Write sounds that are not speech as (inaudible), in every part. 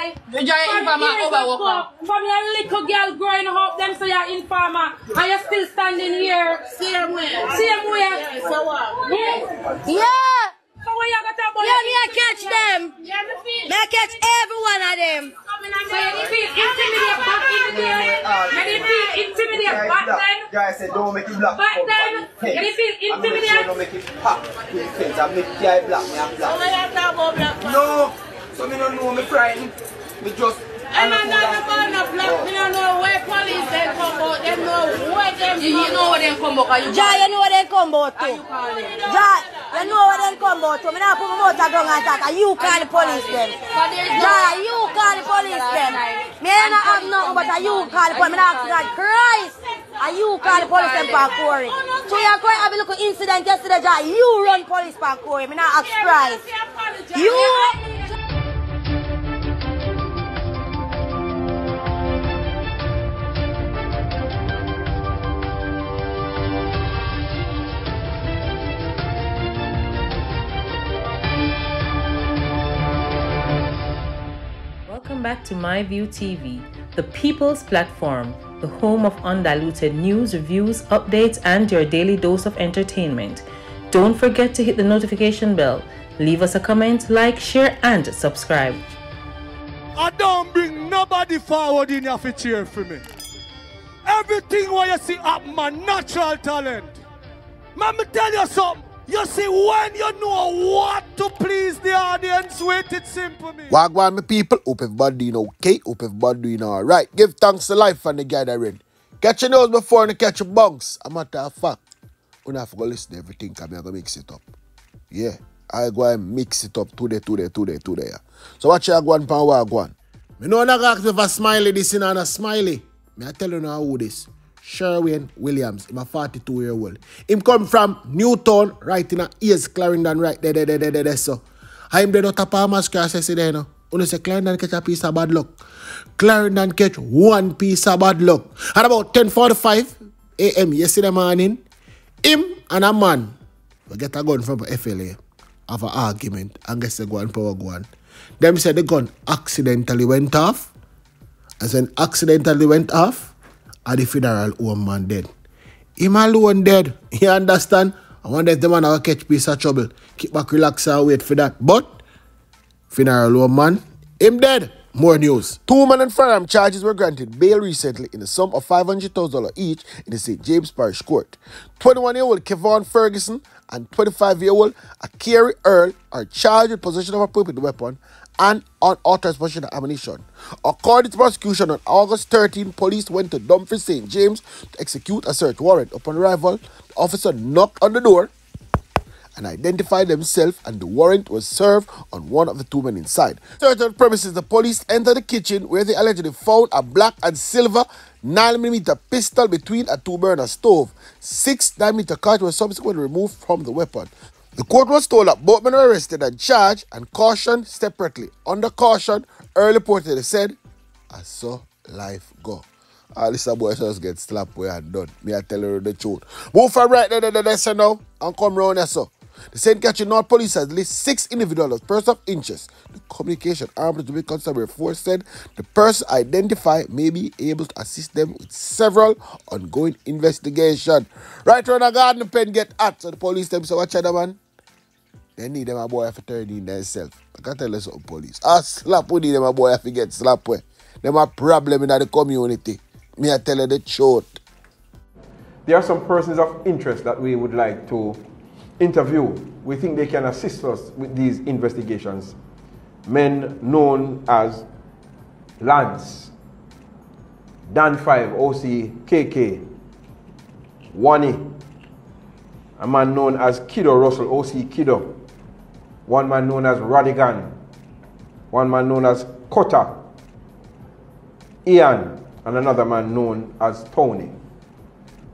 Jai. The Jai From informer years overworker. ago, From your little girl growing up, them say you're informer. And you're still standing here. Same way. Same way. So what? Yeah. Yeah! So what you got to about Yeah, me I catch them. Yeah, me feel. Me I catch every one of them. So you feel intimidated back in the day. You didn't feel intimidated back then. Guy said don't make it black. Back then, from the you didn't feel fence. And make sure don't make it pop to. I make the eye black, me I'm black. what you black? No, so me don't know me frightened. Me just. I'm not about no black. We don't know where police they come out. They know where them You, you know what them come back and you Jai, you know what they come about to. you call them. Jai, you know what they come about to. Me not put my mouth down and talk. And you call the police them. But there's no Jai, you call the police them. Me ain't not have nothing but a you call the police. Me not ask God Christ. And you call the police them for Corey. So you quite have a little incident yesterday, Jai. You run police for Corey. Me not ask Christ. You. Back to MyView TV, the people's platform, the home of undiluted news, reviews, updates, and your daily dose of entertainment. Don't forget to hit the notification bell, leave us a comment, like, share, and subscribe. I don't bring nobody forward in to cheer for me. Everything what you see up my natural talent. Man, me tell you something. You see, when you know what to please the audience with, it's simple, me. Wagwan, my people. Hope everybody doing okay. Hope everybody doing alright. Give thanks to life and the gathering. Catch your nose before you catch your bunks. A matter of fact, you have to listen to everything because I'm going to mix it up. Yeah, I go and mix it up today, today, today, today. So watch your go on pan wagwan. Me know not ask if a smiley this and a smiley. Me I tell you now who this. Sherwayne Williams, him a 42 year old. Him come from Newtown, right in a East Clarendon, right there, there, there, there, there, so. I'm there not a Palmer's Cross, I say there, no. Uno say Clarendon catch a piece of bad luck. Clarendon catch one piece of bad luck. At about 10.45 a.m. yesterday morning, him and a man we get a gun from FLA have an argument and guess the gun power gun. Them said the gun accidentally went off. As an accidentally went off, and the funeral home man dead. Him alone dead. (laughs) You understand? I wonder if the man will catch piece of trouble. Keep back relax and wait for that. But funeral home man, him dead. More news. Two men and firearm charges were granted bail recently in the sum of $500,000 each in the St. James Parish Court. 21-year-old Kevon Ferguson and 25-year-old Akiri Earl are charged with possession of a appropriate weapon and unauthorized possession of ammunition. According to prosecution, on August 13, police went to Dumfries St. James to execute a search warrant. Upon arrival, the officer knocked on the door and identified themselves and the warrant was served on one of the two men inside. Search the premises, the police entered the kitchen where they allegedly found a black and silver 9mm pistol between a two-burner stove. Six 9mm cartridges were subsequently removed from the weapon. The court was told that both men were arrested and charged and cautioned separately. Under caution, early reportedly said, I saw life go. All this a boy just get slapped where and done. Me I tell you the truth. Move from right there, there, there, there, so now, and come round here, so. The St. Catherine North Police has listed six individuals as persons of interest. The communication armed to be constabulary force said the person identified may be able to assist them with several ongoing investigation. Right around the garden pen get hot, so the police them say, watch out, man. They need them a boy to turn in themselves. I can tell you something, police. I slap with them a boy have to get slapped with. Them a problem in the community. Me I tell you the truth. There are some persons of interest that we would like to interview. We think they can assist us with these investigations. Men known as Lance, Dan 5, OC KK, Wani, a man known as Kiddo Russell, OC Kiddo, one man known as Rodigann, one man known as Cutta, Ian, and another man known as Towny.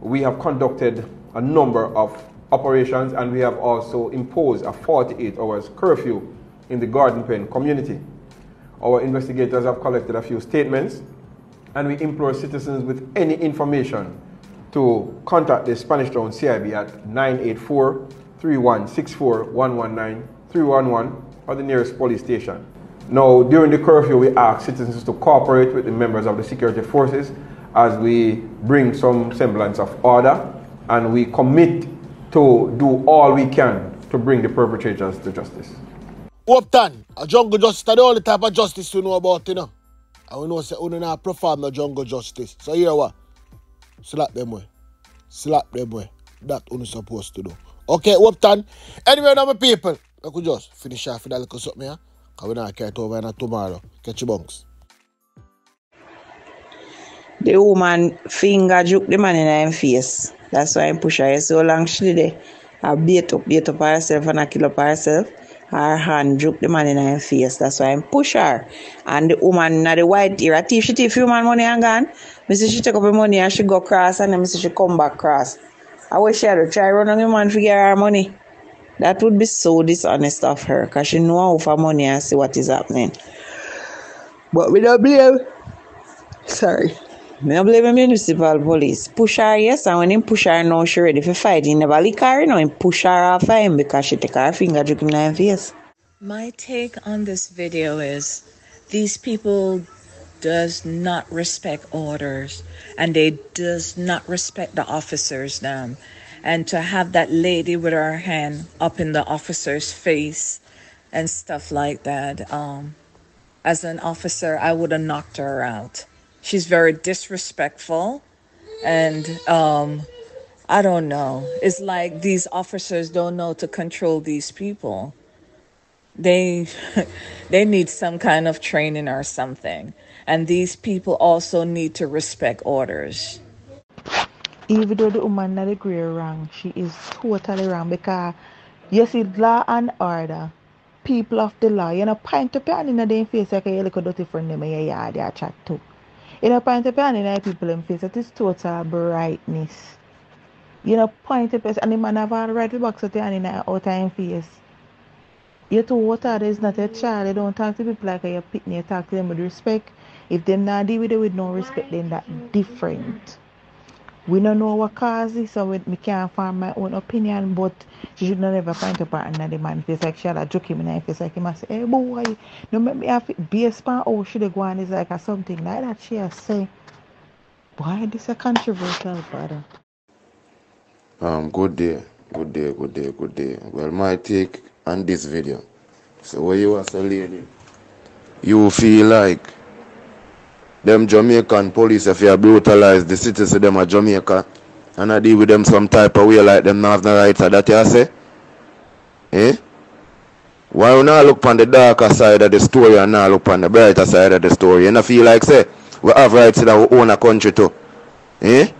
We have conducted a number of operations and we have also imposed a 48 hours curfew in the Garden Pen community. Our investigators have collected a few statements and we implore citizens with any information to contact the Spanish Town CIB at 984 3164 119 311 or the nearest police station. Now, during the curfew, we ask citizens to cooperate with the members of the security forces as we bring some semblance of order and we commit to do all we can to bring the perpetrators to justice. Upton, a jungle justice the only type of justice we know about, you know. And we know say we not perform the jungle justice. So here what? Slap them way. Slap them way. That we supposed to do. Okay, Upton. Anyway, now my people, I could just finish off with that little something here. Because we not it over tomorrow. Catch you bunks. The woman finger juke the man in her face. That's why I push her so long she did it. I beat up, beat up herself and I kill up herself. Her hand juke the man in her face. That's why I push her. And the woman na the white ear, I thief she thief human money and gone. Me she take up the money and she go cross and then see she come back cross. I wish she had to try run on the man to get her money. That would be so dishonest of her because she know how for money and see what is happening. But we don't blame. Sorry. Me blame the municipal police. Push her, yes, and when him push her now, she ready for fight. He never lick her, you know, him push her off of him because she take her finger juke him in her face. My take on this video is these people does not respect orders and they does not respect the officers now. And to have that lady with her hand up in the officer's face and stuff like that, um, as an officer, I would have knocked her out. She's very disrespectful. And um, I don't know. It's like these officers don't know to control these people. They (laughs) they need some kind of training or something. And these people also need to respect orders. Even though the woman not agree wrong she is totally wrong because you see law and order people of the law you know point up your hand in their face like you look dirty friend them chat too you know point up your hand in their people in face that is total brightness you know point up your and the man have all right to box hand in their out of face you too water is not a mm-hmm. child. You don't talk to people like you're pitting, you talk to them with respect. If them not deal with it with no respect, then that different. We don't know what cause this, so we, we can't form my own opinion, but she should not ever find a partner the man face like she a joke him in her face like he must say, Hey boy, no make me have base pan oh should have gone is like a something like that she has say. Why this a controversial father? Um, good day, good day, good day, good day. Well, my take on this video. So, what you as a lady, you feel like them Jamaican police, if you brutalize the citizens of them of Jamaica, and I deal with them some type of way like them not have no rights, of that you say? Eh? Why you not look on the darker side of the story and not look on the brighter side of the story? You not feel like, say, we have rights in our own country too? Eh?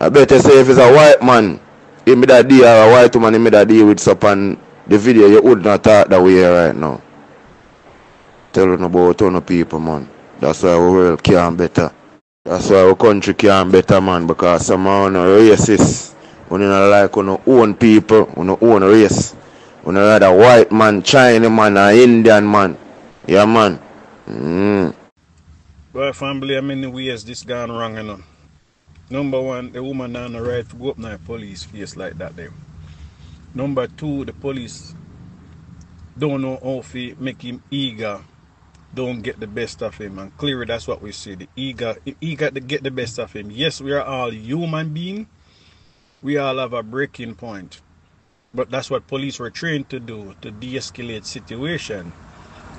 I better say if it's a white man, he made a deal, or a white woman, he made a deal with something the video you would not talk that way right now. Telling about ton of people man. That's why our world can better. That's why our country can better man because some are racist. We don't like our own people, our own race. We don't a white man, Chinese man, or Indian man. Yeah man. Mm. Well, family, I many ways this gone wrong, you know. Number one, the woman not the right to go up the police face like that them. Number two, the police don't know how to make him eager, don't get the best of him. And clearly that's what we see. The eager eager to get the best of him. Yes, we are all human beings. We all have a breaking point. But that's what police were trained to do, to de-escalate situation.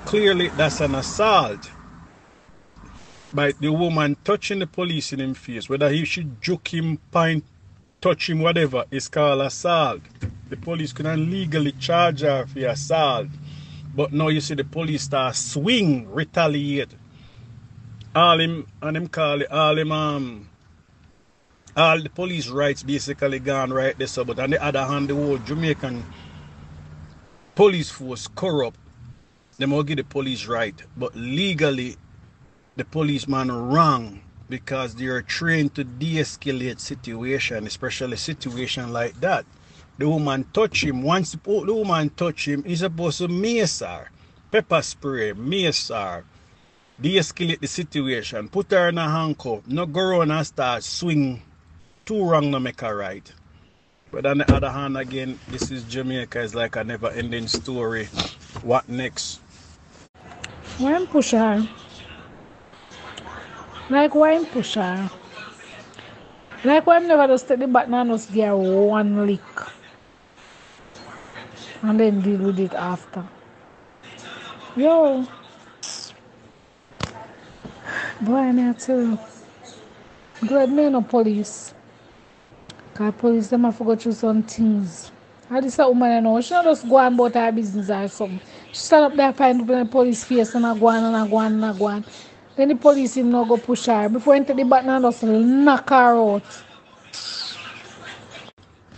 Clearly that's an assault by the woman touching the police in his face, whether he should juke him, pint, touch him, whatever, is called assault. The police couldn't legally charge her for assault. But now you see the police start swing, retaliate. All him, and him call it, all him, um, all the police rights basically gone right there. So, but on the other hand, the whole Jamaican police force corrupt. They will give the police right. But legally, the policeman wrong because they are trained to de-escalate situation, especially situation like that. The woman touch him. Once the woman touch him, he's supposed to mace her, pepper spray, mace her, de-escalate the situation, put her in a handcuff, not go around and start swing. Too wrong to make her right. But on the other hand, again, this is Jamaica. It's like a never-ending story. What next? Why him push her? Like why him push her? Like why him never just take the button and just one lick? And then deal with it after. Yo. Boy, I you. Glad me no police. Cause police them to go through some things. I this a woman you know, she not just go on about her business or something. She stand up there find the police face and a go on and a go on and a go on. Then the police him now go push her. Before enter the button and just knock her out.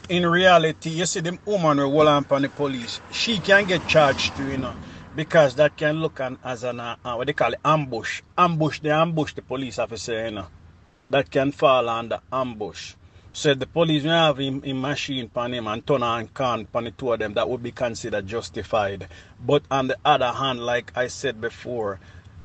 In reality, you see them woman who hold on the police, she can get charged too, you know, because that can look an, as an, uh, uh, what they call it, ambush. Ambush, they ambush the police officer, you know. That can fall under ambush. So the police have him machine pan him and turn and can pan the two of them, that would be considered justified. But on the other hand, like I said before,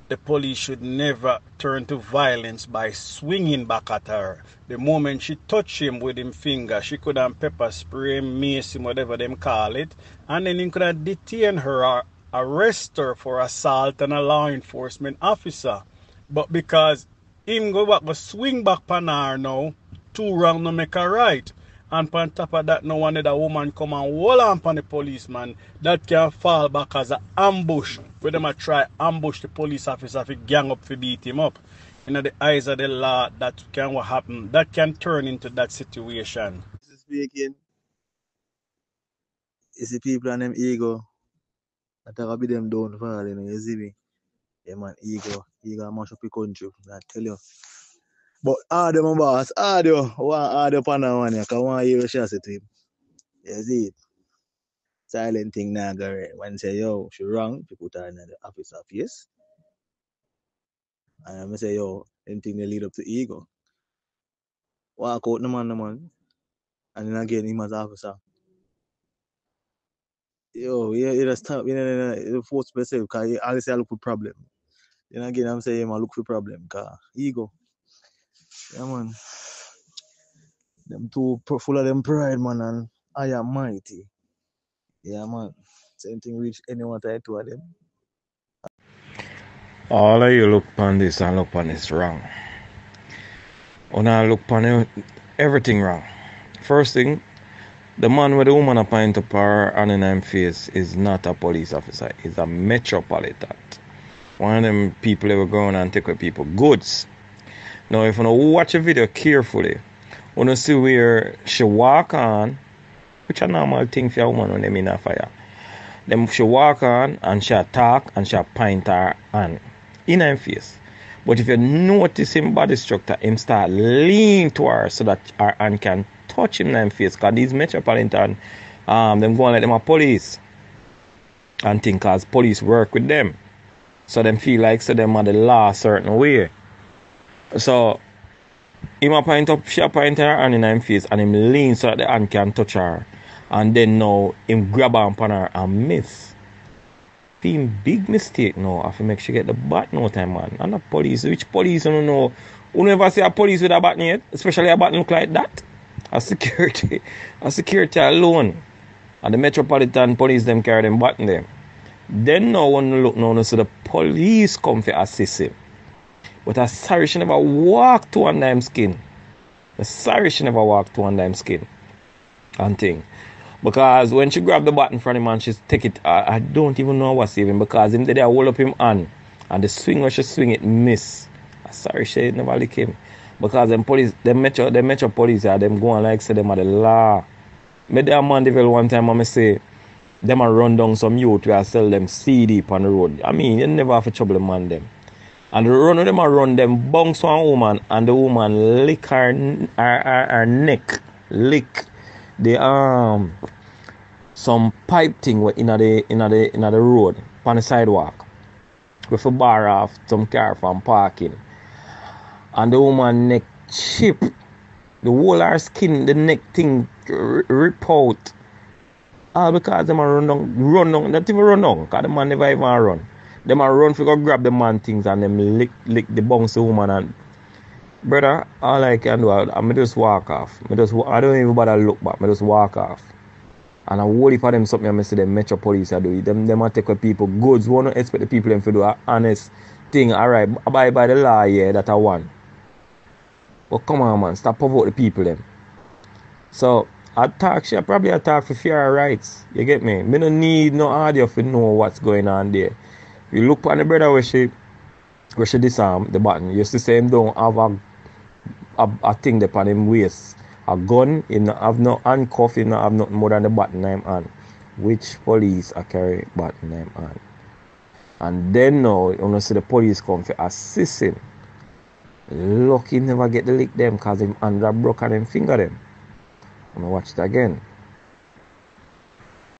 the police should never turn to violence by swinging back at her. The moment she touch him with him finger, she could have pepper spray, mace him, whatever them call it, and then he could have detain her or arrest her for assault and a law enforcement officer. But because him go back, go swing back pan her now, two wrong no make a right. And on top of that, no one that woman come and hold on upon the policeman, that can fall back as an ambush. Where them a try ambush the police officer if gang up to beat him up. In the eyes of the law, that can what happen. That can turn into that situation. This is speaking, you see people and them ego. I talk about them downfall, you know, you see me? Yeah, man, ego. Ego mash up the country, I tell you. But hard them boss, hard you. One hard up on that one, you can one hear shot to him. You see it? Silent thing now right. When say, yo, she wrong, people put her in the officer face. And I say, yo, anything they lead up to ego. Walk out the man, the man. And then again, him as officer. Yo, yeah, you just stop, you know, you know, force myself, because always say I look for problem. Then again, I'm saying I look for problem, because ego. Yeah, man. Them two full of them pride, man, and I am mighty. Yeah, man. Same thing reach anyone two of them. All of you look upon this and look upon this wrong. When I look upon everything wrong. First thing, the man with the woman a to power and in him face is not a police officer, he's a metropolitan. One of them people ever go on and take away people goods. Now if you watch a video carefully, you see where she walk on, which a normal thing for a woman when them in a fire. Then she walk on and she talk and she point her hand in her face. But if you notice him body structure, him start lean to her so that her hand can touch him in her face. Cause these metropolitan, um, them going like them a police. And think cause police work with them. So them feel like so them are the law certain way. So him a point up, she a point her hand in her face and him lean so that the hand can touch her. And then now him grab her upon her and miss. Being big mistake now. I have to make sure get the bat no time man. And the police, which police you don't know? Never see a police with a bat yet? Especially a bat look like that. A security. (laughs) A security alone. And the metropolitan police them carry them button them. Then no one look now, you see the police come to assist him. But I'm sorry she never walk to one them skin. I'm sorry she never walk to one them skin. And thing. Because when she grab the button from him and she take it, I, I don't even know what's even because him did I hold up him hand and the swing where she swing it miss. I'm sorry she never lick him. Because them police, them metro, them metro police are them going like say them are the law. Me there Mandeville one time and me say them a run down some youth where I sell them CD on the road. I mean, you never have to trouble man them. And the run them a run them bounce one woman and the woman lick her, her, her, her neck, lick the um some pipe thing in the in the in the road on the sidewalk. With a bar off some car from parking. And the woman neck chip. The whole her skin, the neck thing rip out. All because them a run down, run down, not even run down, because the man never even run. Them a run for go grab the man things and them lick lick the bouncy woman and brother, all I can do, I, I me just walk off. Me just, I don't even bother look back. Me just walk off. And I heap of them something I see them Metro Police are do. Them them a take away people goods. We don't expect the people them to do a honest thing. Alright, abide by the law, yeah, that I want. But come on man, stop provoke the people them. So I talk she probably attack for fair rights. You get me? Me no need no audio for know what's going on there. You look on the brother where she where she disarm the button. You see him don't have a a, a thing upon him waist. A gun, he not have no handcuff, he not have nothing more than the button name on. Which police are carry button name on? And then now, you know, see the police come for assist him. Lucky never get the lick them cause him under a broke and him finger them. I'm gonna watch it again.